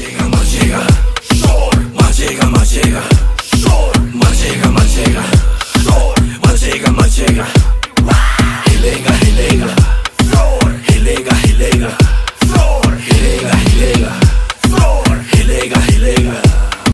Maciega, Maciega, szor Maciega, Maciega, szor Maciega, Maciega, szor Maciega, Maciega, szor. Maciega, Maciega.